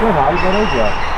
那啥一般都行。